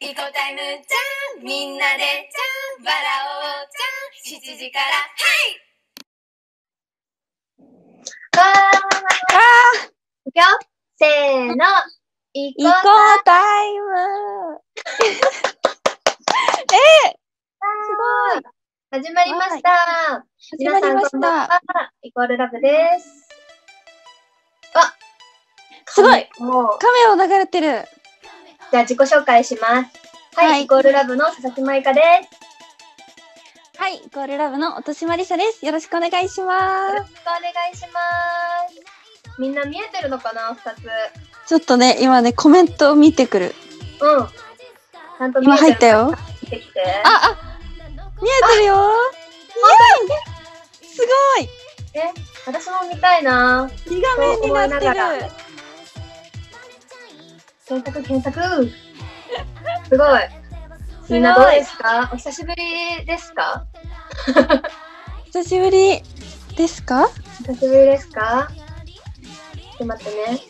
イコタイムじゃん。みんなでじゃん。笑おうじゃん。7時から。わあーい。くよ。せーの。いー、行こうタイム。すごい。始まりました。始まりました。は。イコールラブです。あすごい。もう。カメオ流れてる。じゃあ自己紹介します。はい、はい。イコールラブの佐々木舞香です。はい、イコールラブの落としまりさです。よろしくお願いしまよろしくお願いします。みんな見えてるのかな二つ。す。ちょっとね、今ね、コメントを見てくる。うん。ちゃんと見今えてる入ったよ。見てきて。あ、あ、見えてるよ。すごい。え私も見たいな。二画面になってる。検索検索。すごい。みんなどうですか？お久しぶりですか？久しぶりですか？お久しぶりですか？ちょっと待ってね。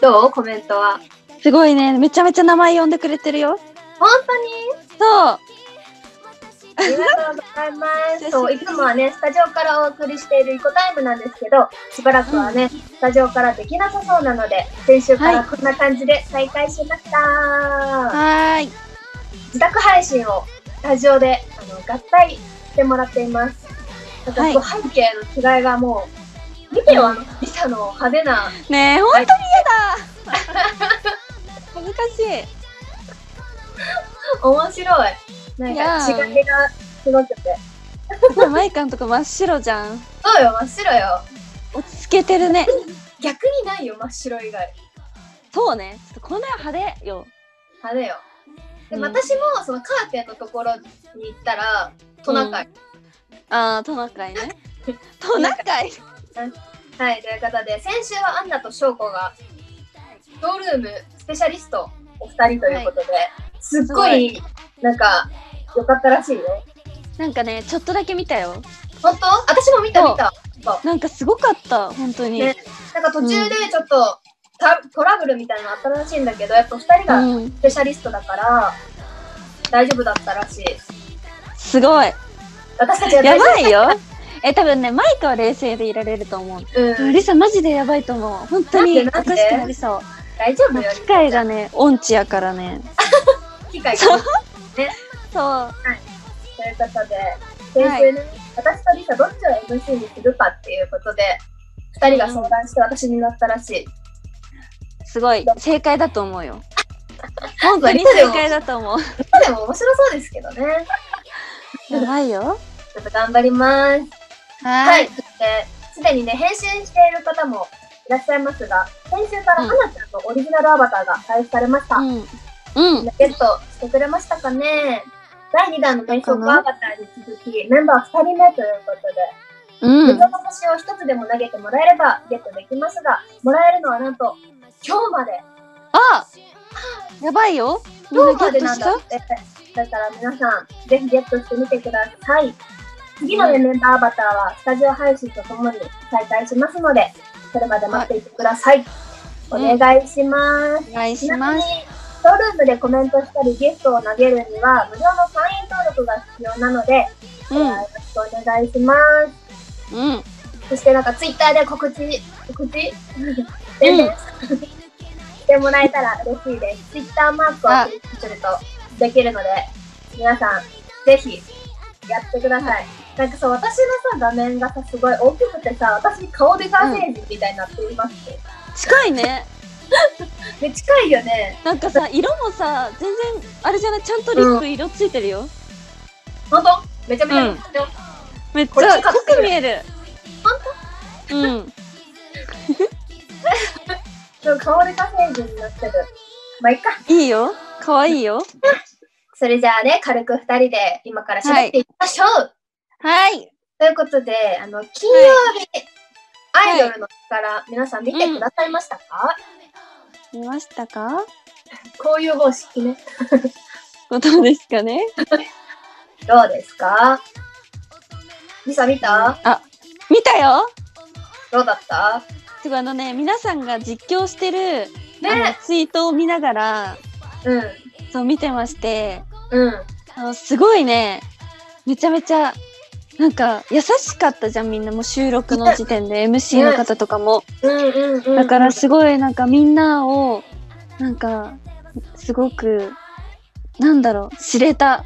どう？コメントは。すごいね、めちゃめちゃ名前呼んでくれてるよ。本当に？そうありがとうございます。そう、いつもはね、スタジオからお送りしているイコタイムなんですけど、しばらくはね、スタジオからできなさそうなので、先週からはいこんな感じで再開しました。はーい。自宅配信をスタジオであの合体してもらっています。だからこう背景の違いがもう、見てよ、あの、リサの派手な、ねえ、ほんとに嫌だ 恥ずかしい。面白い。なんか違いがすごくて。マイカンとか真っ白じゃん。そうよ、真っ白よ。落ち着けてるね。逆にないよ、真っ白以外。そうね。ちょっとこの辺派手よ。派手よ。で、うん私もそのカーテンのところに行ったら、トナカイ。あー、トナカイね。トナカイ？はい、ということで、先週はアンナと翔子が、ショールームスペシャリストお二人ということで、すっごい、なんか、良かったらしいよ。なんかね、ちょっとだけ見たよ。本当？私も見た見た。なんかすごかった、本当に。ねなんか途中でちょっと、たトラブルみたいなのあったらしいんだけど、やっぱ二人がうん。スペシャリストだから、大丈夫だったらしい。すごい。私たちはや大丈夫ばいよ。え、多分ね、マイカは冷静でいられると思う。うん、リサマジでやばいと思う。本当におかしくなりそう。大丈夫よ。機械がね、音痴やからね。機械が。そうそう。ということで、先週ね、私とリサどっちを MC にするかっていうことで、二人が相談して私になったらしい。すごい。正解だと思うよ。本当に正解だと思う。でも面白そうですけどね。やばいよ。ちょっと頑張ります。は。はいい。そして、すでにね、返信している方もいらっしゃいますが、先週からうん花ちゃんのオリジナルアバターが配布されました。うん。うん。ゲットしてくれましたかね第2弾の転職アバターに続き、メンバー2人目ということで、うん。の星を一つでも投げてもらえればゲットできますが、もらえるのはなんと今日まで。あやばいよ。今日までなんだって。だから皆さん、ぜひゲットしてみてください。次のね、メンバーアバターはスタジオ配信とともに再開しますので、それまで待っていてください。お願いします。お願いします。ショールームでコメントしたりゲストを投げるには無料の会員登録が必要なので、うよろしくお願いします。ん。うん。そしてなんかツイッターで告知、告知？宣伝してもらえたら嬉しいです。ツイッターマークをクリックするとできるので、皆さんぜひやってください。なんかさ、私のさ、画面がさ、すごい大きくてさ、私顔でか星人みたいになっています、近いね。で、近いよね。なんかさ、色もさ、全然、あれじゃない、ちゃんとリップ色ついてるよ。ほんとめちゃめちゃ、うんめっちゃ濃く見える。うん。でも顔でか星人になってる。まあ、いっか。いいよ。かわいいよ。それじゃあね、軽く二人で今から喋っていきましょう、はい。ということで、あの、金曜日、アイドルの力、皆さん見てくださいましたか、見ましたか？こういう方式ね。ことですかね。どうですか？リサ見た、あ、見たよ。どうだった？すごいあのね、皆さんが実況してるあのね。ツイートを見ながら、うん。そう見てまして、うん。あのすごいね、めちゃめちゃ、なんか優しかったじゃんみんなもう収録の時点で MC の方とかも。だからすごいなんかみんなを、なんか、すごく、なんだろう、知れた。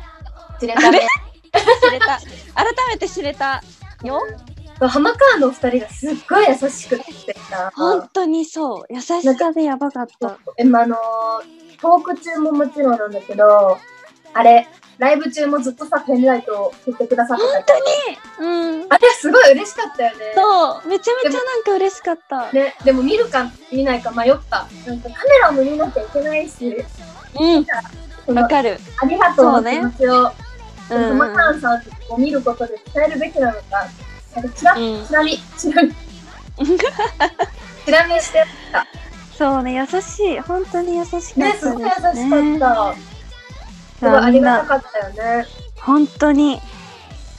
知れたね。知れた。改めて知れたよ。浜川のお二人がすっごい優しくってさ。本当にそう。優しさでやばかった。え、まあ、あのー、トーク中ももちろんなんだけど、あれ、ライブ中もずっとさ、ペンライトを振ってくださってたけどうん。あれすごい嬉しかったよね。そう。めちゃめちゃなんか嬉しかった。ね、でも見るか見ないか迷った。なんかカメラも見なきゃいけないし、うん。わかる。ありがとうの気持ちを、うん。マカンさんを見ることで伝えるべきなのか、なんかチラうんチラ見、チラ見、チラ見してた。そうね、優しい。本当に優しかったですね。ね、すごい優しかった。すごいありがたかったよね。本当に。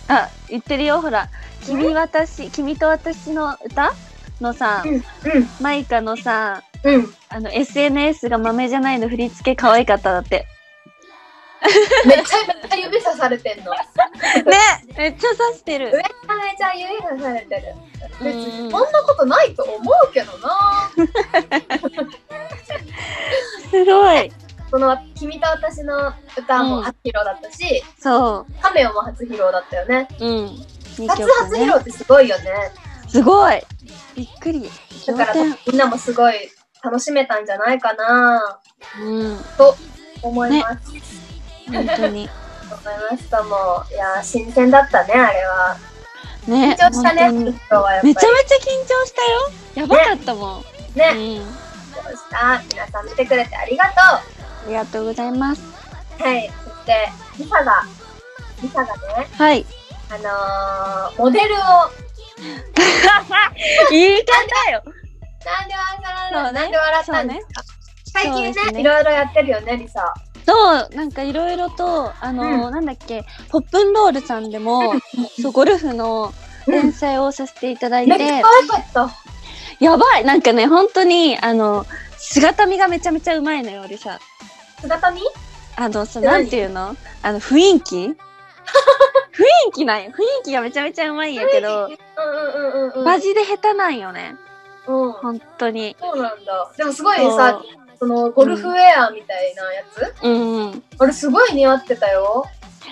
あ、言ってるよ、ほら。君私、君と私の歌？のさ、うん、マイカのさ、うん、うん。あの、SNS が豆じゃないの振り付け可愛かっただって。めちゃめちゃ指さされてんの。ねめっちゃ刺してる。めちゃめちゃ指さされてる。別うんにそんなことないと思うけどな。すごい。その「君と私の歌」も初披露だったしそ「カメオ」も初披露だったよね。う。うん。2初曲ね初披露ってすごいよね。すごい。びっくり。だからみんなもすごい楽しめたんじゃないかなうん。と思います。本当に。思いましたもういやー新鮮だったねあれは。ね。緊張したね。めちゃめちゃ緊張したよ。やばかったもん。ね。うん。どうした皆さん見てくれてありがとありがとうございます。う。はい。そしてリサがリサがねはい。あのー、モデルを 言い方よ。なんで笑そうねなんで笑ったんですか？最近ねねいろいろやってるよねリサ。そう、なんかいろいろと、あのーなんだっけ、ポップンロールさんでも、そう、ゴルフの連載をさせていただいて、めっちゃ可愛かった。やばいなんかね、本当に、あの、姿見がめちゃめちゃうまいのよ、俺さ。姿見あの、さ、なんていうの？あの、雰囲気？雰囲気なんよ。雰囲気がめちゃめちゃうまいんやけど、うんうんうんうんうん。マジで下手なんよね。うん。本当に。そうなんだ。でもすごいさ、そのゴルフウェアみたいなやつ、うんうん。あれすごい似合ってたよ。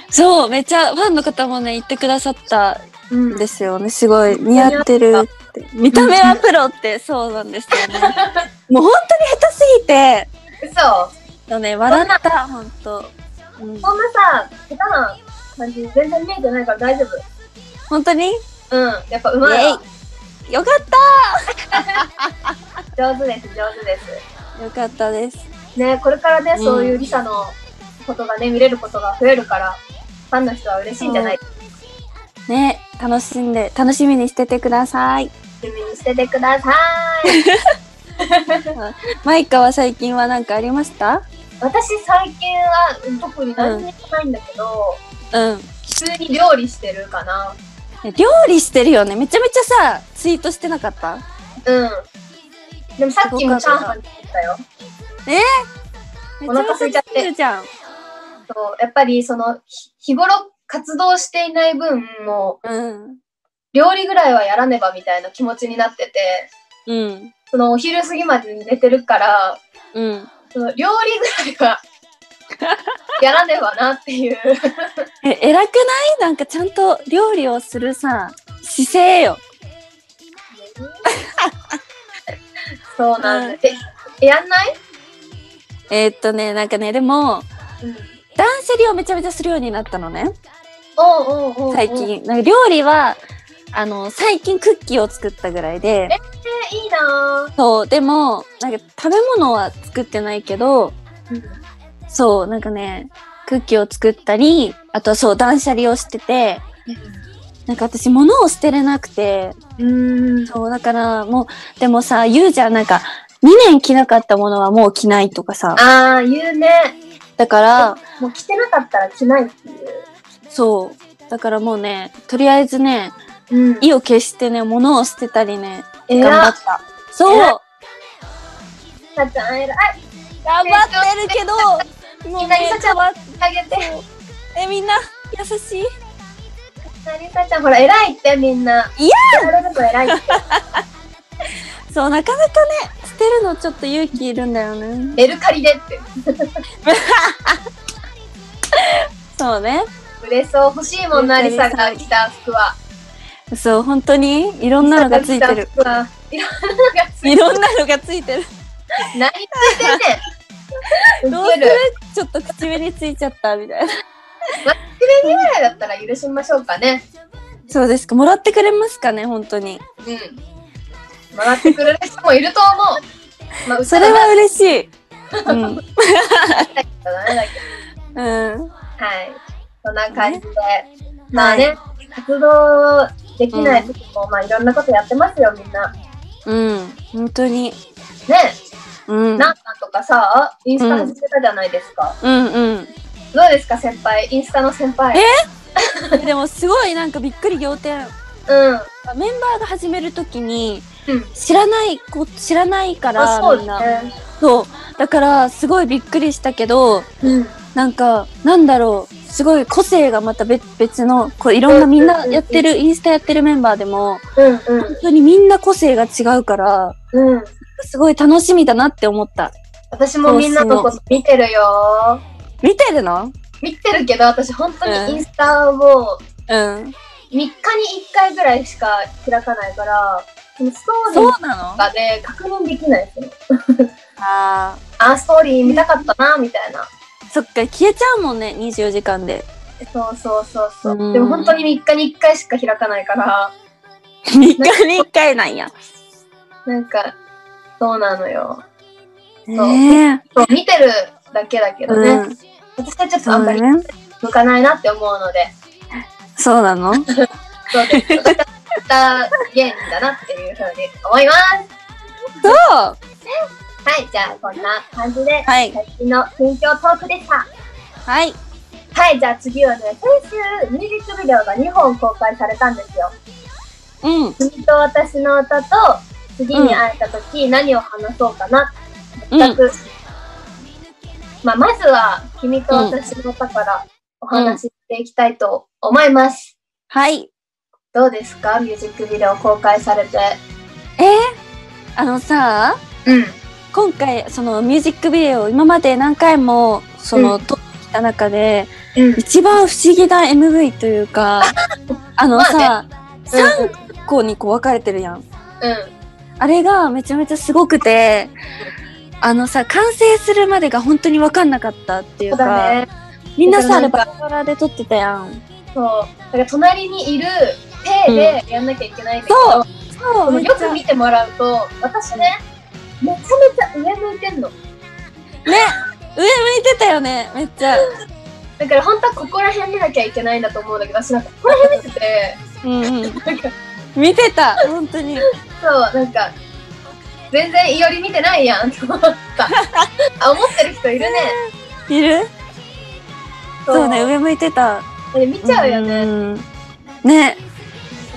そう、めっちゃファンの方もね、言ってくださったうんんですよね。すごい似合ってるって。見た目はプロってそうなんですよね。もう本当に下手すぎて、嘘のね、笑った、本当。うん、そんなさ、下手な感じ全然見えてないから大丈夫。本当に？うん。やっぱうまいわ。よかっ上手です、上手です。たよかったです。ね、これからね、うんそういうリサのことがね、見れることが増えるから、ファンの人は嬉しいんじゃない？ね、楽しんで、楽しみにしててください。趣味にしててください。マイカは最近は何かありました？私最近は特に何にもないんだけど、うん。普通に料理してるかな。料理してるよね。めちゃめちゃさ、ツイートしてなかった？うん。でもさっきもチャーハン作ったよ。お腹空いちゃってるじゃん。そう、やっぱりその、ひ日頃活動していない分、もう、うん。料理ぐらいはやらねばみたいな気持ちになってて、うん。そのお昼過ぎまでに寝てるから、うん。その料理ぐらいは、やらねばなっていう。え、偉くない？なんかちゃんと料理をするさ、姿勢よ。そうなんだ。え、やんない？えーっとね、なんかね、でも、うん。断捨離をめちゃめちゃするようになったのね。おうおうお最。近。なんか料理は、あの、最近クッキーを作ったぐらいで、え、いいなそう、でも、なんか食べ物は作ってないけど、ぁ。そう、なんかね、クッキーを作ったり、あとはそう、断捨離をしてて、なんか私物を捨てれなくて、うん。そう、だからもう、でもさ、言うじゃん、なんか、2年着なかったものはもう着ないとかさ。ああ、言うね。だから、もう着てなかったら着ないっていう。そう。だからもうね、とりあえずね、うん。意を決してね、物を捨てたりね、え頑張らった。そう偉さちゃん偉い。頑張ってるけど、もうみんなりさちゃん変わっあげて。え、みんな、優しい？りさちゃんほら偉いってみんな。いや。そう、なかなかね、捨てるのちょっと勇気いるんだよね。メルカリでって。そうね。売れそう。欲しいもんな、りさが着た服は。そう、本当に？いろんなのがついてる。いろんなのがついてる。何ついてんねん。どうする？ちょっと口紅ついちゃったみたいな。口紅ぐらいだったら許しましょうかね。そうですか。もらってくれますかね、本当に。うん。もらってくれる人もいると思う。まあ、それは嬉しい。うん。うん。はい。そんな感じで。まあね、活動できない時も、まあいろんなことやってますよ、みんな。うん。本当に。ね、うん。なんかとかさ、インスタ始めたじゃないですか。うんうん。どうですか、先輩？インスタの先輩。でもすごいなんかびっくり仰天。うん。メンバーが始めるときにうん。知らない子知らないからあ、そうみんな。ね。そう。だからすごいびっくりしたけど、うん。なんかなんだろう。すごい個性がまた別別のこういろんなみんなやってるインスタやってるメンバーでもうんうん本当にみんな個性が違うからうん。すごい楽しみだなって思った。私もみんなのこと見てるよ。見てるの？見てるけど、私本当うんにインスタをうん。3日に1回ぐらいしか開かないから、ストーリーそうなの？と？かで確認できないですよ。ああ、ストーリー見たかったな、みたいな。あ、そっか消えちゃうもんね24時間で。そうそうそうそうう。んでも本当に3日に1回しか開かないから、3日に1回なんや。なんか、そうなのよ。ねそう、見てるだけだけえ。どね。うん。私はちょっとそあんまり。向かないなって思うので、そうなの？そうです。歌芸人だなっていうふうに思います。そう。はい、じゃあこんな感じで、はい最近の近況トークでした。はい。はい、じゃあ次はね、先週ミュージックビデオが2本公開されたんですよ。うん。君と私の歌と、次に会えた時、何を話そうかな。うん全く、まあ、まずは、君と私の歌からお話ししていきたいと思います。はい。どうですか？ミュージックビデオ公開されて。え？ー、あのさ、うん。今回そのミュージックビデオ今まで何回もその、うん撮ってきた中でうん。一番不思議な MV というか あのさ、ま3個にこう分かれてるやん。うん。あれがめちゃめちゃすごくて、あのさ、完成するまでが本当に分かんなかったっていそううか、だね。みんなさ、あれバラバラで撮ってたやん。そう。だから隣にいる手でやんなきゃいけないんだけど、そうでもよく見てもらうと、私ね、めちゃめちゃ上向いてんの。ね、上向いてたよね、めっちゃ。だから本当はここら辺見なきゃいけないんだと思うんだけど、私なんかここら辺見てて、うんうん。なんか、見てた、本当に。そう、なんか、全然いより見てないやんって思った。あ、思ってる人いるね。いる？そうね、上向いてた。で見ちゃうよね。んね、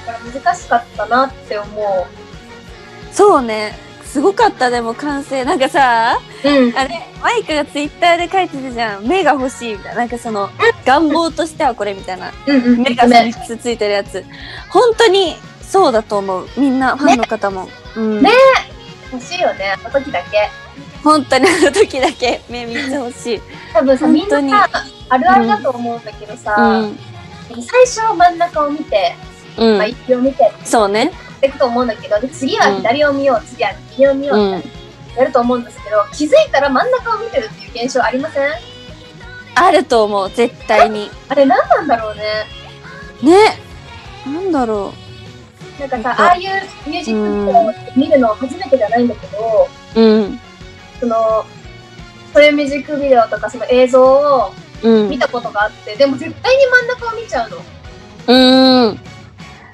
だから難しかったなって思う。そうね。すごかった、でも完成。なんかさ、うん。あれ、マイクがツイッターで書いてたじゃん。目が欲しいみたいな。なんかその、願望としてはこれみたいな。うんうん。目が3つついてるやつ。本当にそうだと思う。みんな、ファンの方も。うん。ね欲しいよね、あの時だけ。本当にあの時だけ目3つ欲しい。多分さ、みんなさ、あるあるだと思うんだけどさ、うん。最初は真ん中を見て、まあ、うん。一を見てそうね。っていくと思うんだけど、で次は左を見よう、次は右を見よう、うん。やると思うんですけど、気づいたら真ん中を見てるっていう現象ありません？あると思う、絶対に。あれ何なんだろうね？ね。なんだろなんかさ、ああいうミュージックビデオって見るの初めてじゃないんだけど、う。うん。その、そういうミュージックビデオとかその映像をうん。見たことがあって、でも絶対に真ん中を見ちゃうの。うーん。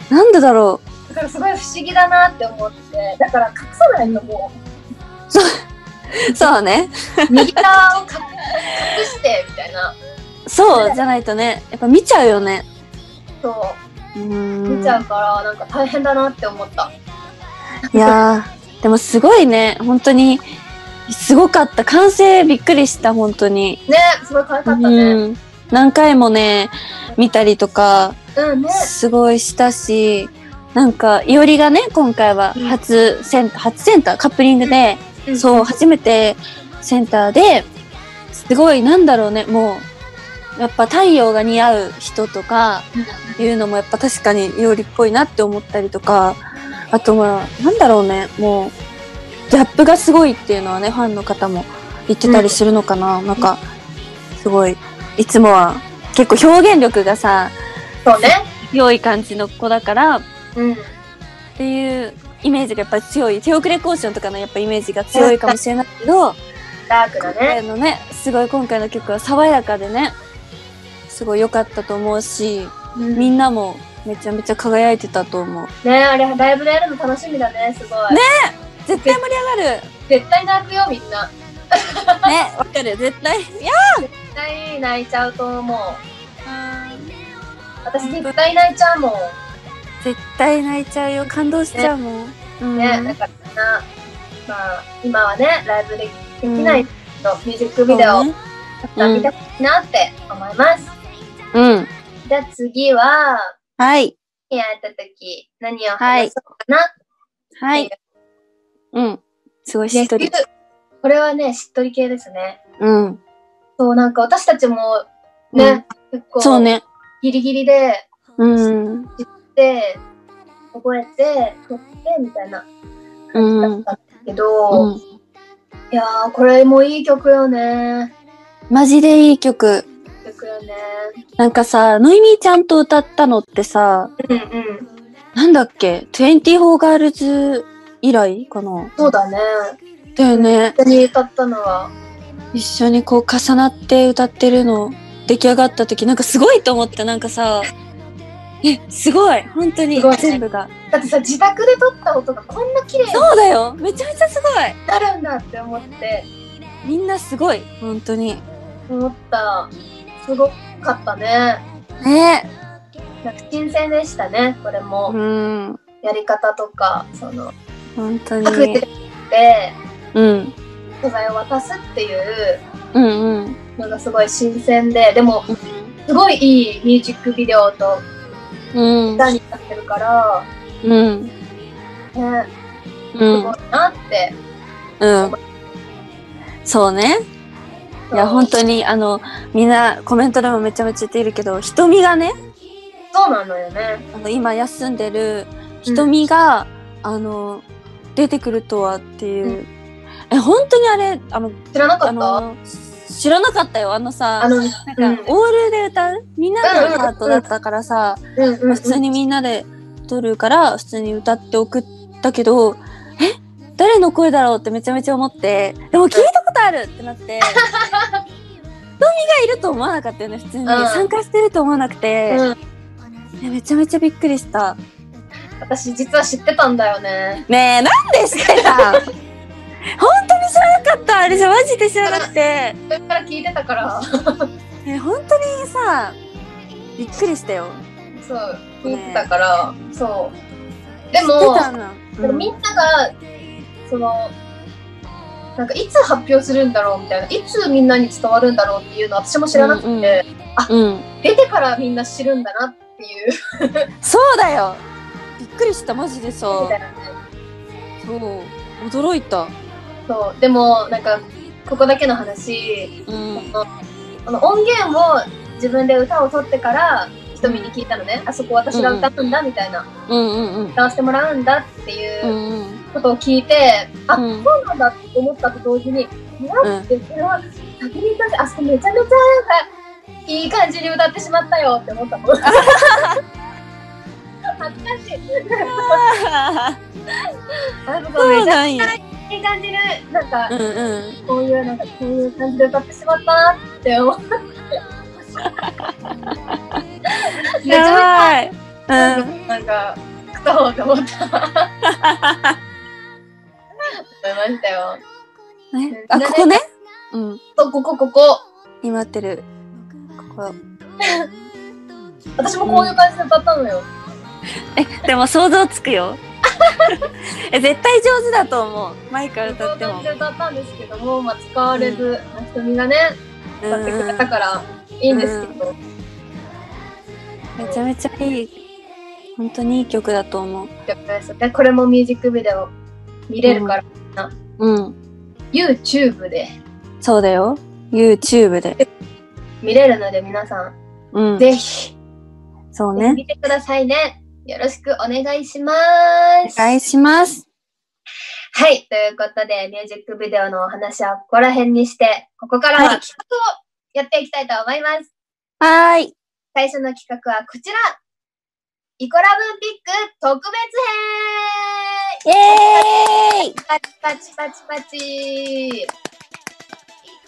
なんでだろう。だからすごい不思議だなって思って、だから隠さないのもそうね。う、右側を隠隠して、みたいな。そうじゃないとね。やっぱ見ちゃうよね。そうう、ん。見ちゃうから、なんか大変だなって思った。いやー、でもすごいね。本当に、すごかった。完成びっくりした、本当に。ね、すごい可愛かったね。うん。何回もね、見たりとか、うん、ね。すごいしたし、なんか、いおりがね、今回はうん初センター、初センター、カップリングで、うんそう、初めてセンターで、すごい、なんだろうね、もう、やっぱ太陽が似合う人とか、いうのもやっぱ確かにいおりっぽいなって思ったりとか、あとまあ、なんだろうね、もう、ギャップがすごいっていうのはね、ファンの方も言ってたりするのかな。なんか、すごい、いつもは結構表現力がさ、そうね。強い感じの子だから、うん。っていうイメージがやっぱり強い。手遅れ交渉とかのやっぱイメージが強いかもしれないけど、ダークだね。のね、すごい今回の曲は爽やかでね、すごい良かったと思うし、うんみんなもめちゃめちゃ輝いてたと思う。ねあれ、ライブでやるの楽しみだね、すごい。ね絶対盛り上がる。絶対泣くよ、みんな。ね、わかる。絶対。いや絶対泣いちゃうと思う。私絶対泣いちゃうもん。絶対泣いちゃうよ。感動しちゃうもん。うん。ね、だからな、まあ、今はね、ライブでできないけど、ミュージックビデオ、ねたくさん見たいなって思います。うん。じゃあ次は、はい。やった時、何を話そうかな。はい。うん。すごいしっとりね。これはね、しっとり系ですね。うん。そう、なんか私たちもね、結構、そうね。ギリギリで、うん。で、覚えて、撮って、みたいなうん。だったんですけど、うん。いやー、これもいい曲よね。マジでいい曲。曲よね。なんかさ、ノイミーちゃんと歌ったのってさ、うんうん。なんだっけ ?24 ガールズ以来かな？そうだね。だよね。一緒に歌ったのは、一緒にこう重なって歌ってるの出来上がった時なんかすごいと思ってなんかさ、え、すごい本当に全部が。だってさ、自宅で撮った音がこんな綺麗にそうだよめちゃめちゃすごいなるんだって思って、みんなすごい本当に。思った。すごかったね。ねなんか新鮮でしたね、これも。うん。やり方とか、その、本当に。でうん。素材を渡すっていううんうん。のがすごい新鮮で、でも、すごいいいミュージックビデオとうん。歌になってるから、うん。ね、うすんごい。なって。うん。そうね。いや、本当に、あの、みんなコメントでもめちゃめちゃ言っているけど、瞳がね、そうなのよね。あの、今休んでる瞳が、あの、出てくるとはっていう。うえ、本当にあれ、あの、知らなかあった？の、知らなかったよ。あのさ、あの、なんか、オールで歌うみんなのパートだったからさ、うんうんうん、普通にみんなで撮るから、普通に歌って送ったけど、え？誰の声だろうってめちゃめちゃ思って、でも聞いたことあるってなって、瞳がいると思わなかったよね、普通に。ん参加してると思わなくて、うん、えめちゃめちゃびっくりした。私実は知ってたんだよね。ねえ、なんで知ってた本当に知らなかったあれじゃマジで知らなくて。それから聞いてたから、え、本当にさ、びっくりしたよ。そう、聞いてたから、そう。で知もって、たな。でもみんなが、その、なんかいつ発表するんだろうみたいな、いつみんなに伝わるんだろうっていうの私も知らなくて、うんうんうん。出てからみんな知るんだなっていう。そうだよびっくりした、マジでさ。そう。驚いた。そう、でも、なんか、ここだけの話、うん。この音源を自分で歌を取ってから、瞳に聞いたのね。あそこ私が歌うんだ、みたいな。うんうんうん。歌わせてもらうんだっていう。ことを聞いて、あ、うんそうなんだって思ったと同時に、なんて、それは、先に歌って、あそこめちゃめちゃなんか、いい感じに歌ってしまったよって思ったもん。恥ずかしい。あそこそめちゃや。いい感じで、なんか、うんうん。こういう、なんか、こういう感じで歌ってしまったなって思 って。うん。なんか、と思った。思いましたよ。ねあ、ここね。うん。と、ここ、ここ。今ってる。ここ。私もこういう感じで歌ったのよ。え、でも想像つくよ。え、絶対上手だと思う。マイから歌っても。で歌ったんですけども、まあ、使われず、ひとみがね、う歌ってくれたんからいいんですけど、めちゃめちゃいい。本当にいい曲だと思う。でこれもミュージックビデオ見れるから、うん。YouTube でそうだよ。YouTube で。見れるので皆さん、うん。ぜひそうね。見てくださいね。よろしくお願いしまおす。願いします。はい。ということで、ミュージックビデオのお話はここら辺にして、ここからははい企画をやっていきたいと思います。はーい。最初の企画はこちら。イコラブンピック特別編イエーイパチパチパチパチ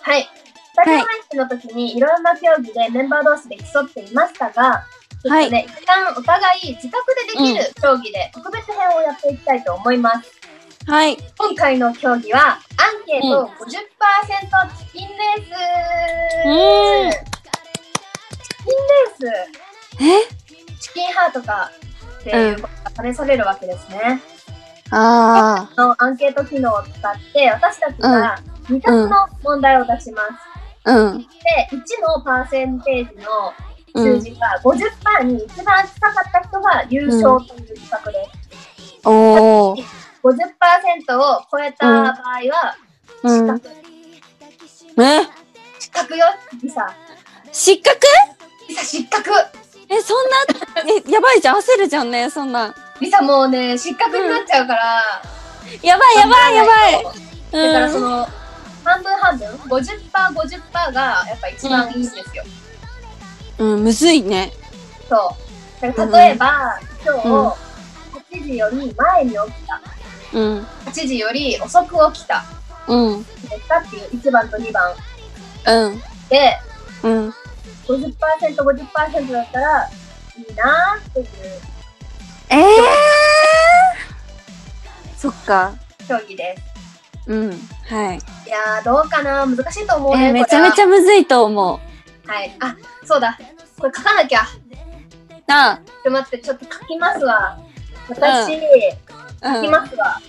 はい。スタジオ配信の時にいろんな競技でメンバー同士で競っていましたが、とね、一旦お互い自宅でできる競技で特別編をやっていきたいと思います。はい。今回の競技は、アンケート50%チキンレース、うんチキンレースえ？チキンハートかっていうことが試されるわけですね。あのアンケート機能を使って、私たちが2つの問題を出します。あ。うん。で、1のパーセンテージのうん。数字が50%に一番近かった人が優勝という企画です。おー。50%を超えた場合は、うん。失格。え失格よ、リサ。失格？リサ失格。え、そんな、え、やばいじゃん。焦るじゃんね、そんな。リサもうね、失格になっちゃうから。やばいやばいやばい。だからそうん。の、半分半分、50%、50%がやっぱ一番いいんですよ。うん、むずいね。そう。だから例えば、今日、うん8時より前に起きた。うん。8時より遅く起きた。うん。ですかっていう1番と2番うん。で、うん。50%、50%だったらいいなーっていうええー、そっか。競技です。うん。はい。いやー、どうかな難しいと思うね。えー、めちゃめちゃ。ゃむずいと思う。はい。あ、そうだ。これ書かなきゃ。ちょなっと待って、ちょっと書きますわ。私、あ。書きうん。ますわ。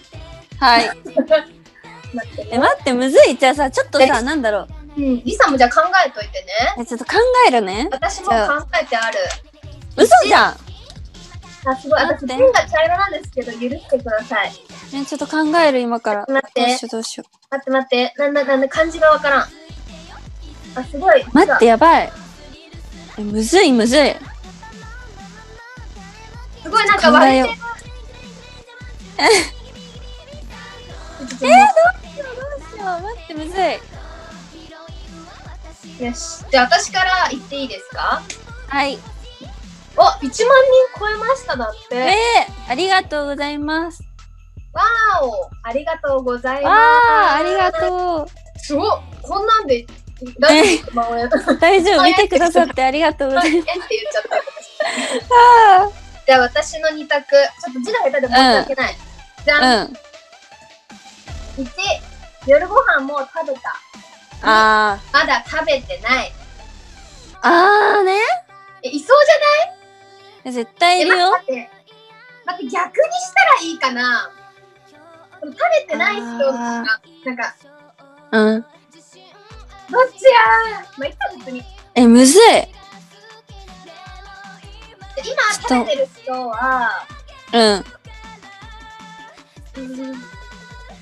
はい。待ってえ、ね。待って、むずい。じゃあさ、ちょっとえさ、なんだろう。うん、リサもじゃあ考えといてね。え、ちょっと考えるね。私も考えてある。嘘じゃん。あ、すごい。私、ペンが茶色なんですけど、許してください。ね、ちょっと考える、今から。待ってどうしよう、どうしよ待って待って。なんだなんだ、漢字がわからん。あ、すごい。う。待って、やばい。え、むずい、むずい。すごいなんか割れてる。えー、どうしよう、どうしよう。待って、むずい。よし。じゃあ私から言っていいですか？はい。お、1万人超えましただって。えー、ありがとうございます。わーおありがとうございます。わあ、ありがとう。すごいこんなんで、大丈夫？見てくださってありがとうございます。言っちゃったじゃあ私の2択。ちょっと字が下手で申し訳ない。じゃん。ーうん。1、夜ご飯もう食べた。あまだ食べてない。ー。あーね。え、いそうじゃ絶対いるよ。ない待って、待って、逆にしたらいいかな食べてない人が、なんか、うん。どっちやーまあ、いっか、別に。え、むずい。で今食べてる人は、うん。うん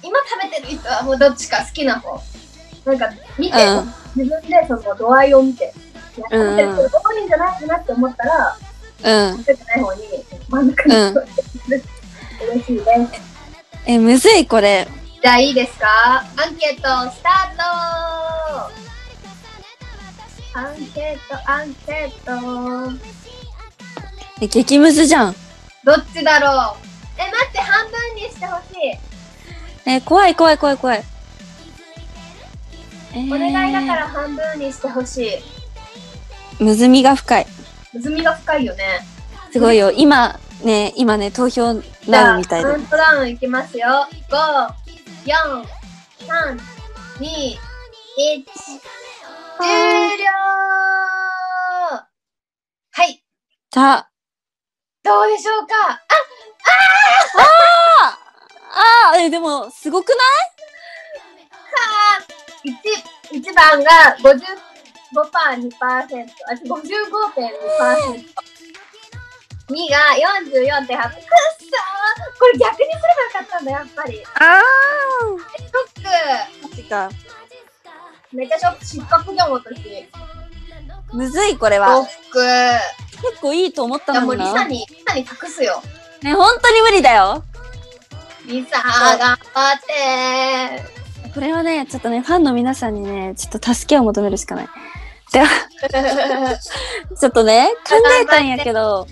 今食べてる人はもうどっちか好きな方。なんか、見て、うん自分でその度合いを見て、食べてる人じゃないかなって思ったら、うん。食べてない方に真ん中にうん座って嬉しいです。え、むずい、これ。じゃあいいですか？アンケートスタートアンケート、アンケート。え、激ムズじゃん。どっちだろう？え、待って、半分にしてほしい。え、怖い、怖い、怖い、怖い。えーお願いだから半分にしてほしい。むずみが深い。むみが深いよね。すごいよ。今、ね、今ね、投票じゃあ、なるみたいでカウ。ントダウンいきますよ。5、4、3、2、1、終了はい。さあ、どうでしょうか？あ、ああえ、でも、すごくない？1、1番が55%、2%、あ、55.2%。2が44.8%。くっそー！これ逆にすればよかったんだ、やっぱり。あショッマジか。クめっちゃショック、失格じゃん、私。シむずい、これョは。結構いいと思ったいや、ものにな。うリサに、リサに託すよ。ね、本当に無理だよ。リサ、頑張ってこれはね、ちょっとね、ファンの皆さんにね、ちょっと助けを求めるしかない。では、ー。ちょっとね、考えたんやけど、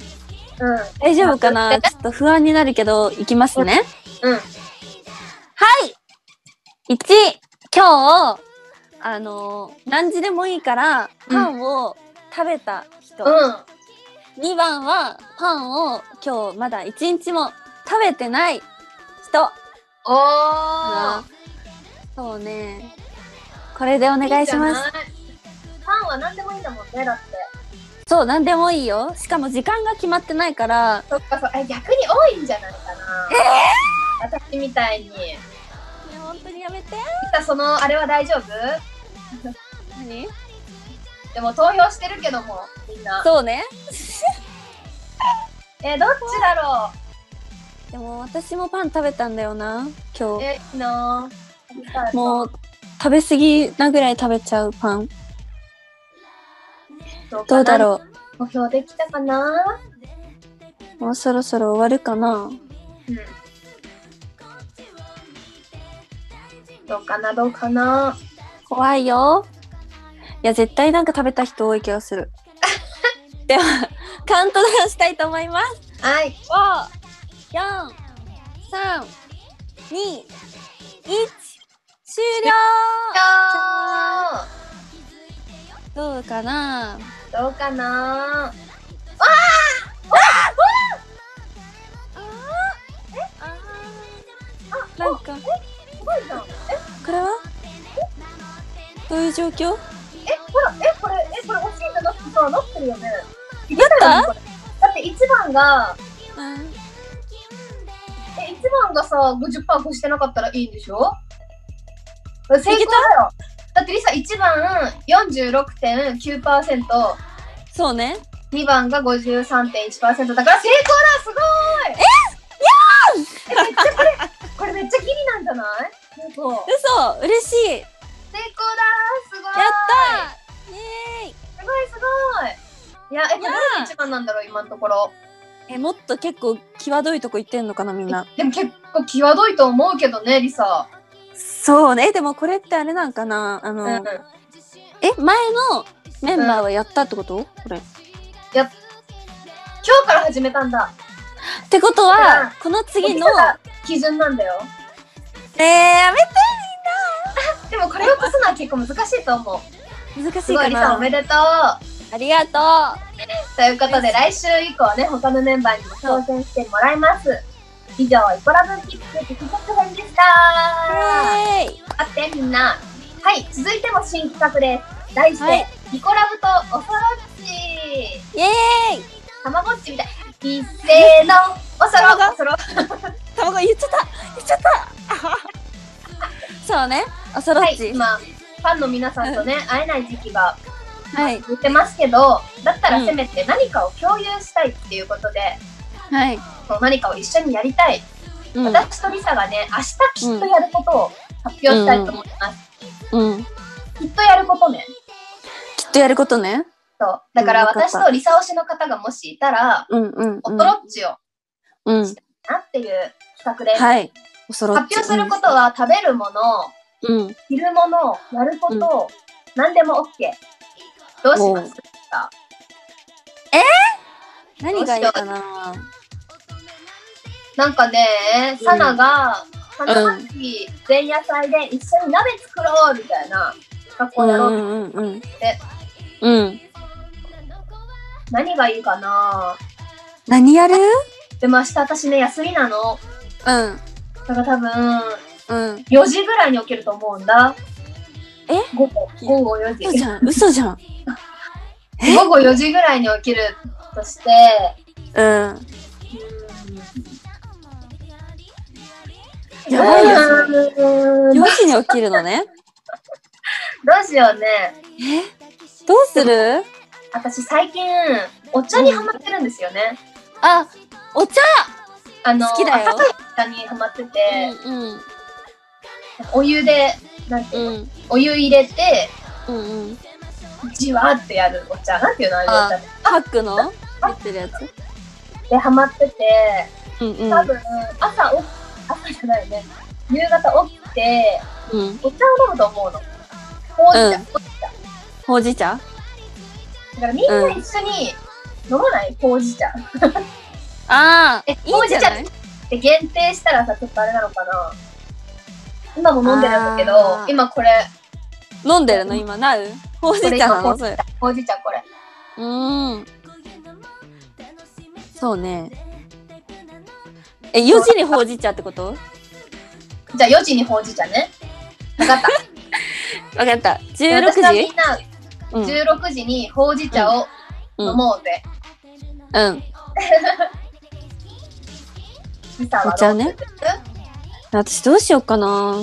うん。大丈夫かな？ちょっと不安になるけど、いきますね。うん。はい1、今日、あのー何時でもいいから、パンを食べた人。うん。2番は、パンを今日まだ1日も食べてない人。おー。そうね。これでお願いします。パンは何でもいいんだもんね、だって。そう、なんでもいいよ。しかも時間が決まってないから、そっかそっか。え、逆に多いんじゃないかな。私みたいに。本当にやめて。その、あれは大丈夫？何？でも投票してるけども、みんな。そうね。え、どっちだろでも私もパン食べたんだよな、う今日。え、いいなぁ。もう、食べ過ぎなぐらい食べちゃうパン。どどうだろう？投票できたかな？う。もうそろそろ終わるかな？うん。どうかな、どうかな。怖いよ。いや、絶対なんか食べた人多い気がする。では、カウントダウンしたいと思います。はい。5、4、3、2、1、終了どうかな？どうかな？なんか、すごいじゃん。これは？どういう状況？え、ほら、え、これ、え、これ惜しいじゃなくてさ、なってるよね。いなった？だって1番が、うん。え、1番がさ、50%越してなかったらいいんでしょ？成功だよ。だってリサ1番46.9%、そうね。2番が53.1%だから成功だすごい！え？いやーえ、めっちゃこれ、これめっちゃギリなんじゃない？嘘嬉しいやっだすごいたーイエーイすごいすごいいや、え、誰が1番なんだろう今のところ。え、もっと結構際どいとこ行ってんのかなみんな。でも結構際どいと思うけどね、リサ。そうね。でもこれってあれなんかなあの、うん。え、前のメンバーはやったってこと、これ。っ今日から始めたんだ。てことうんは、この次の基準なんだよ。えー、やめでもこれを越すのは結構難しいと思う。て難しすごい、おなめでとう。ありがとということで、来週以降ね、他のメンバーにも挑戦してもらいます。以上、イコラブンキックテキトク編でしたあってみんな。はい、続いても新企画です。題して、はいイコラブとおそろっち。イエーイたまごっちみたい。一斉のおそろ、おそろ。卵言っちゃった言っちゃった そうね。おそろはい。今、ファンの皆さんとね、会えない時期がはい。言ってますけど、だったらせめて何かを共有したいっていうことで、はい。何かを一緒にやりたい。うん。私とリサがね、明日きっとやることを発表したいと思います。うん。きっとやることね。きっとやることね。そう。だから私とリサ推しの方がもしいたら、うんうん、おうん。とろっちをうん。なっていう企画です。はい。発表することは食べるもの、うん。着るもの、やること、何でも OK。どうします？か何がいいかな？なんかね、うんサナが、花巻前夜祭で一緒に鍋作ろうみたいな格好やろう。うんうんうん。え？うん。何がいいかな？何やる？でも明日私ね、休みなの。うん。だから多分、うん。4時ぐらいに起きると思うんだ。え？午後、午後4時。嘘じゃん。嘘じゃん。午後4時ぐらいに起きるとして、うん。うーんやばいよそれうーん4時に起きるのね？どうしようね。え？どうする？私最近、お茶にハマってるんですよね。あ、お茶あの、好きだよ温かいお茶にハマってて、うんお湯で、なんていうの、うん。お湯入れて、うんうん。じわーってやるお茶。なんていうの？ああいうお茶って。パックの入ってるやつで、ハマってて、うんうん。多分、朝お、朝じゃないね。夕方起きて、うん。お茶を飲むと思うの。ほうじ茶、うんほうじ茶。ほうじ茶？だからみんな一緒に飲まない？ほうじ茶。ああ、えいいんじゃない？で、限定したらさ、ちょっとあれなのかな？今も飲んでるんだけあど、ー今これ、飲んでるの？今なう？ほうじ茶なの？それ。ほうじ茶これ。うーん。そうね。え、4時にほうじ茶ってこと？じゃあ4時にほうじ茶ね。わかった。わかった。16私はみ時んな、うん。16時にほうじ茶をうん飲もうぜ。うん。ミサはどうお茶ね私どうしようかな。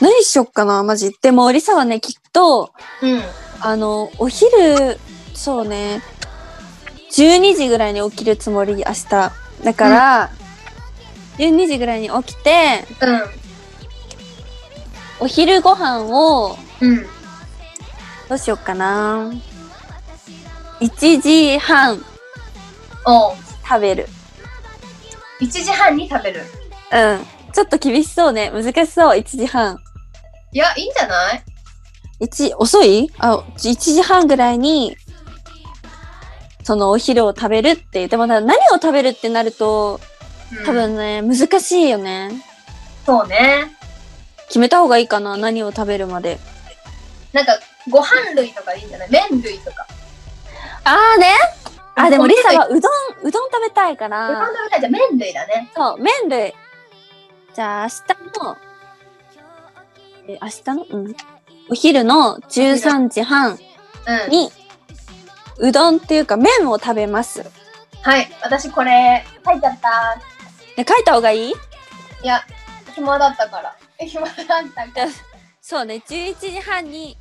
何しよっかな、マジ。でも、リサはね、きっと、うん。あの、お昼、そうね、12時ぐらいに起きるつもり、明日。だから、12時ぐらいに起きて、お昼ご飯を、うん。うん。どうしよっかな。1時半。食べる。1時半に食べる。うん。ちょっと厳しそうね。難しそう、1時半。いや、いいんじゃない？一、遅い？あ、1時半ぐらいに、そのお昼を食べるって。でもな何を食べるってなると、うん多分ね、難しいよね。そうね。決めた方がいいかな何を食べるまで。なんか、ご飯類とかいいんじゃない？麺類とか。あーねあ、でもリサはううどん、うどん食べたいかどんら、食べたいじゃん麺類だね。そう、麺類。じゃあ明日の、え、明日の？うん。お昼の13時半うん。に、うどんっていうか麺を食べます。はい。私これ、書いちゃった。え書いた方がいい？いや、暇だったから。え暇だったから。そうね、11時半に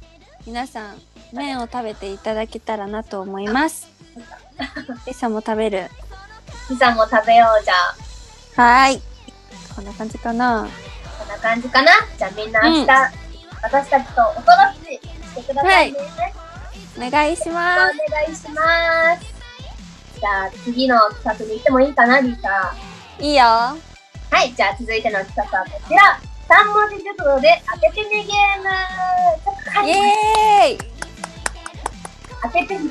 皆さん麺を食べていただけたらなと思います。リサも食べる。ピザも食べようじゃあ。はーい。こんな感じかな。こんな感じかなじゃあみんな明日、うん私たちとおとろししてくださいね。お願いしおます。願いします。じゃあ次の企画に行ってもいいかな、リサ。いいよ。はい、じゃあ続いての企画はこちら。3文字熟語で当ててねゲームイてエーイ当ててね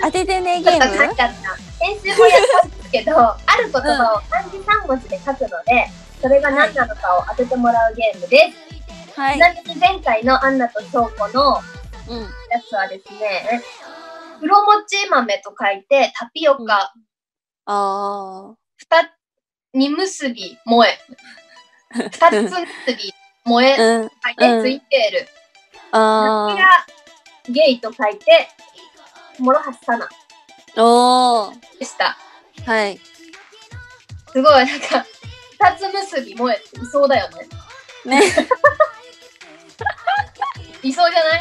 当ててねちょっとゲーム書いちゃった。編集もやったんですけど、ある言葉を漢字3文字で書くので、それが何なのかを当ててもらうゲームです。はいち。なみに前回のアンナと翔子のうん。やつはですね、黒餅豆と書いてタピオカ、あふた、二結び、萌え。二つ結び、萌え。書いてうんツインテール。あ夏がゲイと書いて、諸橋さなー。おー。でした。はい。すごい、なんか、二つ結び萌えっていそうだよね。ね。いそうじゃな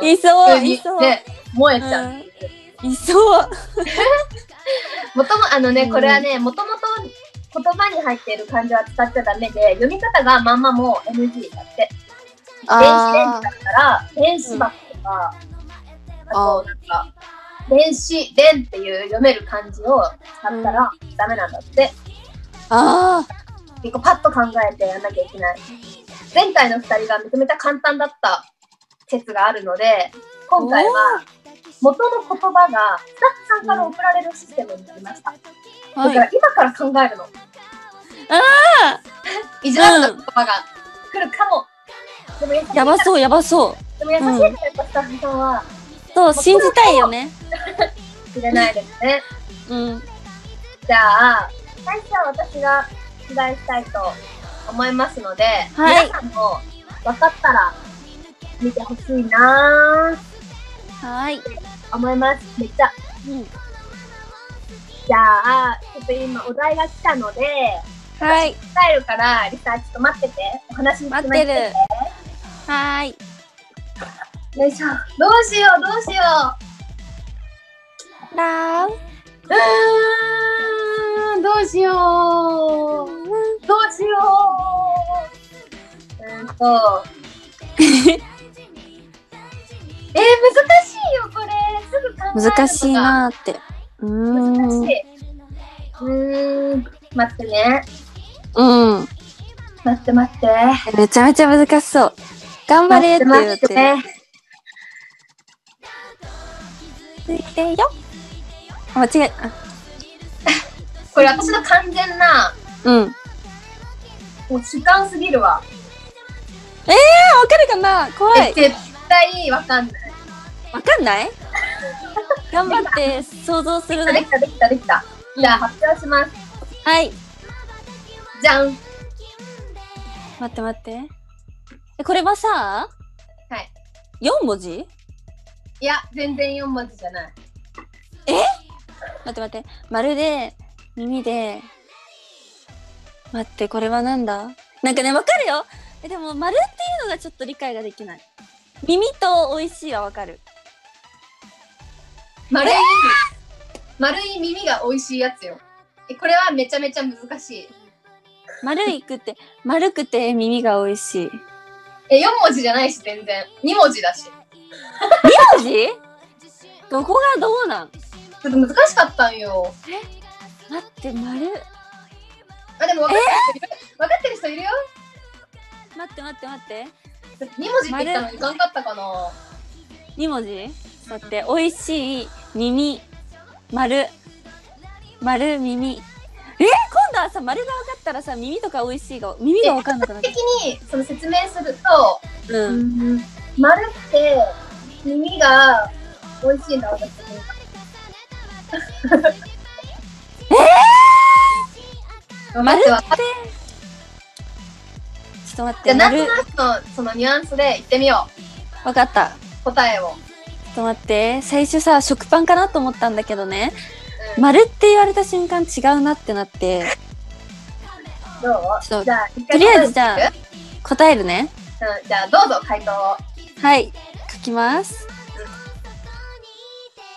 い？いそう、いそう。ね、萌えちゃん。うんいそう。もとも、あのね、うんこれはね、もともと言葉に入っている漢字は使っちゃダメで、読み方がまんまもう NG だって。電子レンジだったら、電子箱とか、あと、なんか、電子、電っていう読める漢字を使ったらダメなんだって。あ結構パッと考えてやんなきゃいけない。前回の二人がめちゃめちゃ簡単だった説があるので、今回は元の言葉がスタッフさんから送られるシステムになりました。あ。はい。だから今から考えるの。あ 意地悪な言葉が来るかも。でも優しいーやばそう、やばそう。でも優しいからやっぱスタッフさんはそう、信じたいよね。知れないですね。うん。じゃあ、最初は私が出題したいと思いますので、はい皆さんも分かったら見てほしいなぁはい。思います。めっちゃ。うん。じゃあ、ちょっと今お題が来たので、はい。答えるから、リサ、ちょっと待ってて。お話に待ってるはーい。よいしょ。どうしよう、どうしよラー。う。ん、どうしよう。どうしよう。うーんと。えー、難しいよ、これ。すぐ考える難しい。なーって。うーん。難しい。うーん、待ってね。うん。待って待って。めちゃめちゃ難しそう。頑張れって言待っていてよ。あ、間違え、あ、これ私の完全な、うん。もう主観すぎるわ。あ、わかるかな？怖い。え絶対わかんない。わかんない？頑張って想像するね。できた、できた、できた。じゃあ発表します。はい。じゃん。待って待って。え、これはさ、はい。4文字？いや、全然4文字じゃない。待って待って。まるで、耳で、待って、これはなんだ？なんかね、わかるよえ、でも、丸っていうのがちょっと理解ができない。耳と美味しいはわかる。丸い、丸い耳が美味しいやつよ。え、これはめちゃめちゃ難しい。丸いくって、丸くて耳が美味しい。え、4文字じゃないし、全然。2文字だし。ち文字？どこがどうなん？ょっと難しかったんよ。待って、丸。あ、でも分かってる人いる、分かってる人いるよ？待って待って待って。2文字って言ったのにいかんかったかな？2文字？待って、美味しい、耳、丸、丸、耳。え今度はさ、丸が分かったらさ、耳とか美味しいが、耳が分かんなくなっ的た。にその説明すると、うん。丸って耳が美味しいんだ私え丸って。ちょっと待って、じゃあなんと丸、なくのそのニュアンスで言ってみよ分かった。う答えを、ちょっと待って、最初さ、食パンかなと思ったんだけどね、うん、丸って言われた瞬間違うなってなって、どう？そうじゃあ一とりあえずじゃあ答える？ね。うん、じゃあどうぞ回答をはい、書きます。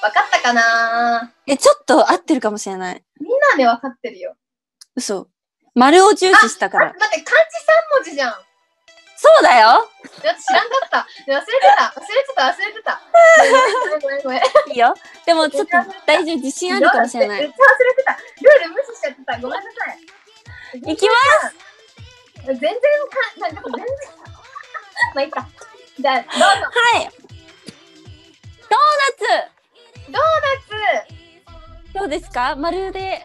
分かったかな？え、ちょっと合ってるかもしれない。みんなで分かってるよ嘘。丸を重視したかあら。待って漢字3文字じゃんそうだよ私知らんかった忘れてた忘れてた忘れてたごめんごめんいいよ。でもちょっと大丈夫、自信あるかもしれない。めっちゃ忘れてたルール無視しちゃってたごめんなさいいきます全然か、なんか全然。まあいいか。じゃあ、どうぞ。はいドードーナツどうですか？丸で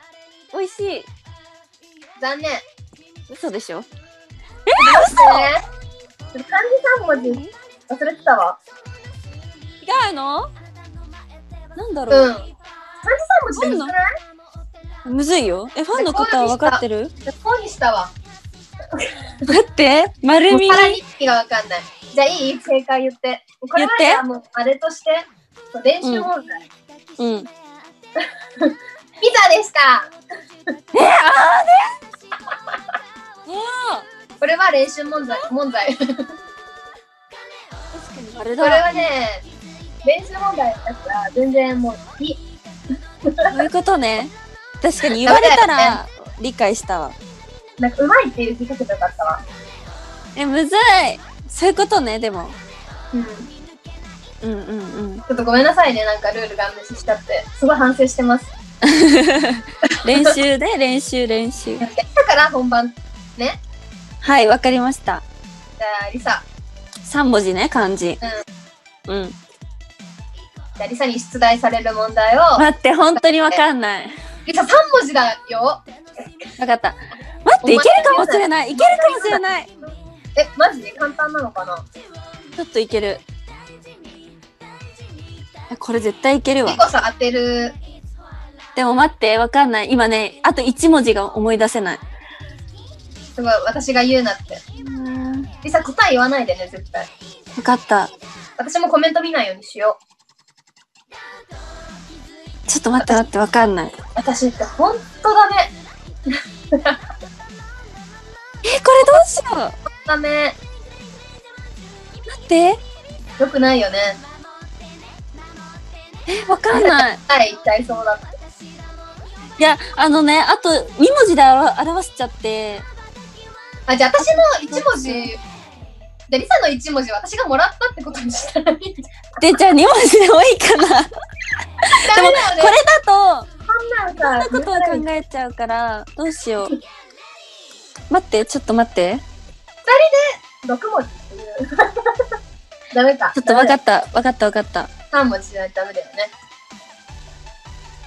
美味しい。ナツ残念。嘘でしょ？ね。ちょっと漢字3文字忘れてたわ。違うの？なんだう？ん。ろう、漢字3文字ってむずくない？むずいよ。え、ファンの方は分かってる？こうにしたわ。待って丸耳パラリッピがわかんない。じゃあ、いい？正解言って。これはもう、あれとして、練習問題。うん。ピザでした。おこれは練習問題。問題。こ確かに丸れだ。はね、練習問題だったら、全然もう、いい。そういうことね。確かに言われたら理解したわ。なんか、うまいっていう字書けばよかったわ。え、むずいそういうことね、でも。うん。うんうんうん。ちょっとごめんなさいね、なんかルールが無視しちゃって。すごい反省してます。練習で練習練習。だから本番、ね。はい、わかりました。じゃあ、リサ。3文字ね、漢字。うん。じゃあ、リサに出題される問題を、待って、本当にわかんない。リサ3文字だよ。わかった。待って、いけるかもしれない。いけるかもしれない。え、マジで簡単なのかな？ちょっといける。えこれ絶対いけるわリ。コさん当てる。でも待って、わかんない。今ね、あと1文字が思い出せない。すごい、私が言うなって。うん。リサ答え言わないでね、絶対。わかった。私もコメント見ないようにしよちょっと待って待って、わかんない。う。私ってほんとだね。え、これどうしよう。ダメ。待って。よくないよね。え、わかんない。はい、言っちゃいそうだって。いや、あのね、あと2文字で表表しちゃって。あ、じゃあ私の一文字、じゃあリサの一文字私がもらったってことにしたらいいで、じゃあ2文字でもいいかな。でも。これだと、こんなことを考えちゃうから、どうしよう。待って、ちょっと待って。6文字っていう。ダメか。ちょっとわかった、わかった、わかった。3文字じゃないとダメだよね。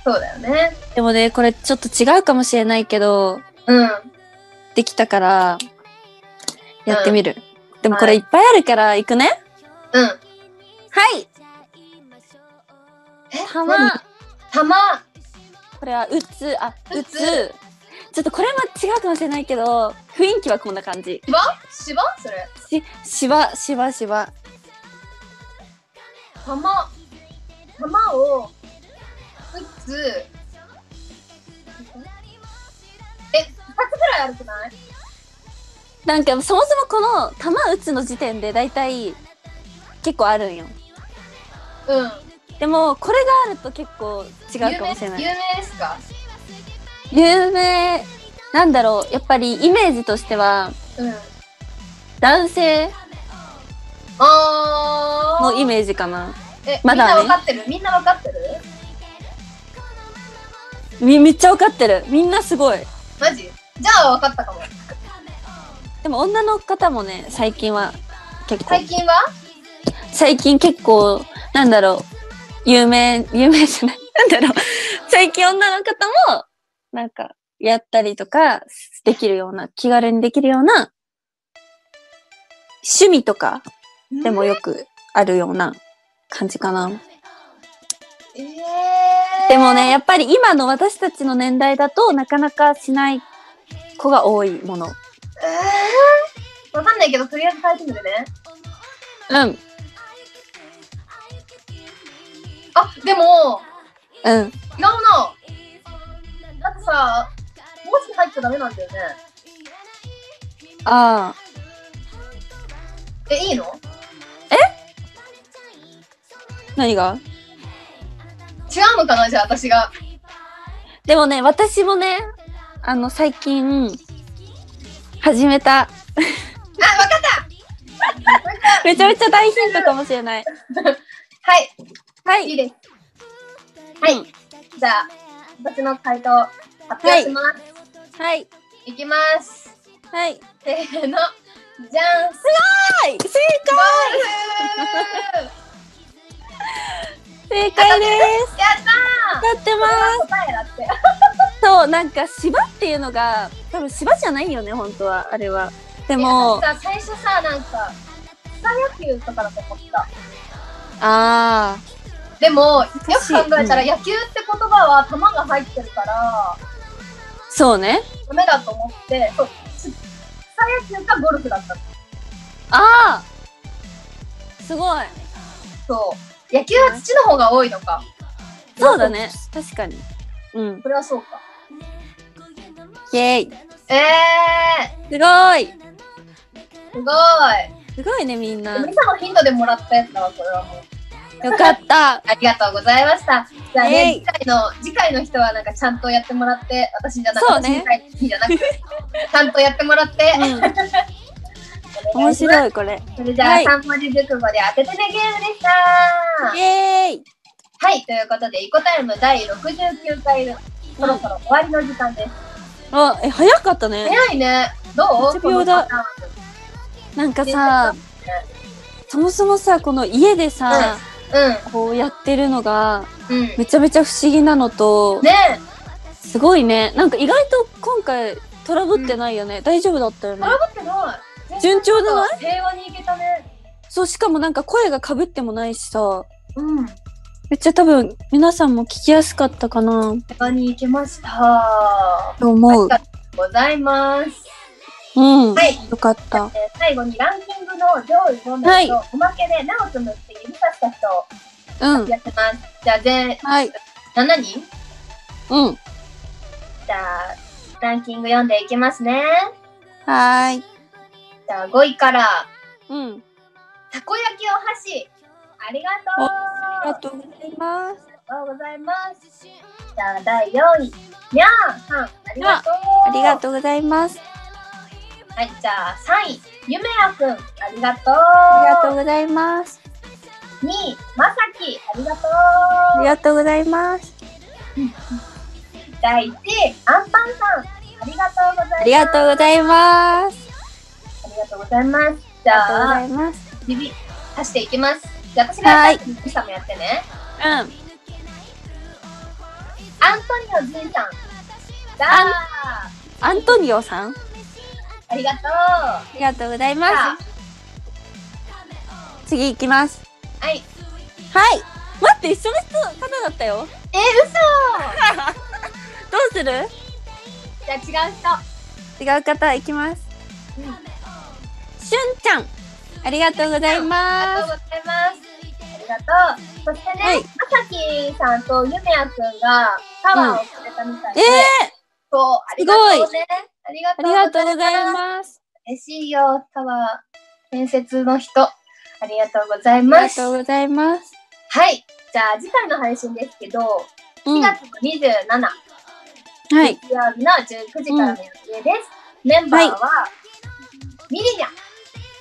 そうだよね。でもね、これちょっと違うかもしれないけど、うん。できたから、やってみる。でもこれいっぱいあるから、いくねうん。はいえ？たま何、たま。これは、うつ、あ、ううつつ。ちょっとこれも違うかもしれないけど、雰囲気はこんな感じ。芝？芝？それ。し、しわ、しわ、しわ。たま。たまを、打つ。え、二つぐらいあるくない？なんか、そもそもこの、玉打つの時点で大体、結構あるんよ。うん。でも、これがあると結構違うかもしれない。有名ですか？有名、なんだろう、やっぱりイメージとしては、うん。男性。のイメージかな。え、まだねみんなわかってる？みんなわかってる？み、めっちゃわかってる。みんなすごい。マジ？じゃあわかったかも。でも女の方もね、最近は結構最、近は？最近結構、なんだろう、有名、有名じゃない。なんだろう、最近女の方も、なんか、やったりとか、できるような、気軽にできるような、趣味とかでもよくあるような感じかな。えー。でもね、やっぱり今の私たちの年代だとなかなかしない子が多いもの。えー。わかんないけど、とりあえず書いてみるね。うん、あ、でも、うん。違うな。だってさ、文字入っちゃダメなんだよね。ああ。え、いいの？何が？違うのかなじゃあ私が。でもね、私もね、あの、最近、始めた。あ、わかった めちゃめちゃ大ヒントかもしれない。はい、はいい。いです。はい。うんじゃあ、私の回答発表します。はい。い、きます。はい。せーの。じゃんすはい。正ご解い正解です。やったやってます。そう、なんか芝っていうのが、多分芝じゃないよね、本当は、あれは。でも、さ、最初さ、なんか、草野球とかだと思った。あでも、よく考えたら、野球って言葉は球が入ってるから、ー、そうね。ダメだと思って、そう、つ草野球かゴルフだったの。ああすごい。そう。野球は土の方が多いのか。そうだね。確かに。うん。それはそうか。イェーイ。えすごい。ー、すごい。すごいね、みんな。でもリサのヒントでもらったやつだわ、これはもう。よかった。ありがとうございました。じゃあえね、い次回の、次回の人はなんかちゃんとやってもらって、私じゃなくそうね私じゃなく、ちゃんとやってもらって、うん。面。白い、これ。それじゃあ、はい3文字熟語で当ててねゲームでしたイェーイ。はい、ということで、イコタイム第69回、そろそろ終わりの時間です。あ、え、早かったね。早いね。どう？めっちゃ秒だなんかさ、そもそもさ、この家でさ、ーンこうやってるのが、うん。うん。めちゃめちゃ不思議なのと、ねすごいね。なんか意外と今回トラブってないよね。大丈夫だったよねト。ラブってない。順調じゃない？平和にいけたね。そう、しかもなんか声が被ってもないしさ、うん。めっちゃ多分皆さんも聞きやすかったかな平和にいけました。と思うあり。がとうございます。うん。はい。よかった。えー最後にランキングの上位5名と、おまけで名をつむって指さした人をうん。やってます。じゃあ、全、はい。7人？うん。じゃあ、ランキング読んでいきますね。はーい。じゃあ5位から、うん。たこ焼きお箸。ありがとう。ありがとうございます。ありがとうございます。じゃあ第4位、にゃーさん、ありがとう。ありがとうございます。はい、じゃあ3位、ゆめやくん、ありがとう。ありがとうございます。2位、まさき、ありがとう。ありがとうございます。第1位、アンパンさん、ありがとうございます。ありがとうございます。ありがとうございます。じありがとうごゃあ、ざいます。ビビ、足していきます。じゃあ私がはいやったら、ミさんもやってね。うん。アントニオじいさん。じゃあ、アントニオさん？ありがとう。ありがとうございまさす。次行きます。あ、はい。はい。待って、一緒の人、方だったよ。え、嘘 どうする？じゃあ違う人。違う方行きます。うんしゅんちゃん。ありがとうございます。がとう。そしてね、はいまさきさんとゆめやくんがパワーをくれたみたいで、ええそう、ありがとうね。ありがあとうございす。ます。嬉しいよ、パワー。伝説の人。ありがとうございありがます。とうございます。はい。じゃあ次回の配信ですけど、4うん。は月の27、い。月曜日の19時からの予定です。メンバーは、ミリニャ、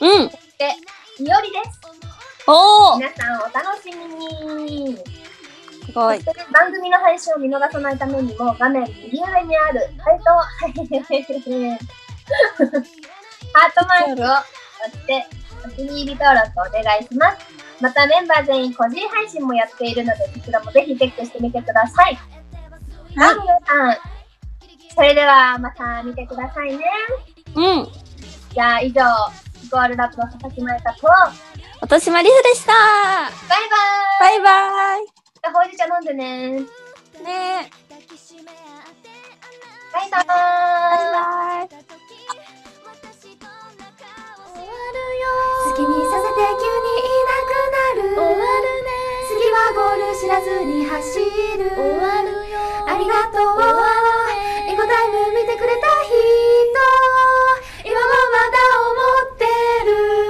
うん。で、いおりです。おー皆さんお楽しみに。すごい。番組の配信を見逃さないためにも画面右上にあるハートハートマークを押してお気に入り登録お願いします。またメンバー全員個人配信もやっているのでそちらもぜひチェックしてみてください。はい、皆さん。それではまた見てくださいね。うん。じゃあ以上、ゴールラップの佐々木舞香と、落島リフでした。バイバイ。バイバイ。ほうじ茶飲んでね。ね。バイバイ。バイバイ。終わるよ。好きにさせて急にいなくなる。終わるね。次はゴール知らずに走る。終わるよ。ありがとう。エコタイム見てくれた人。今もまだ思ってる。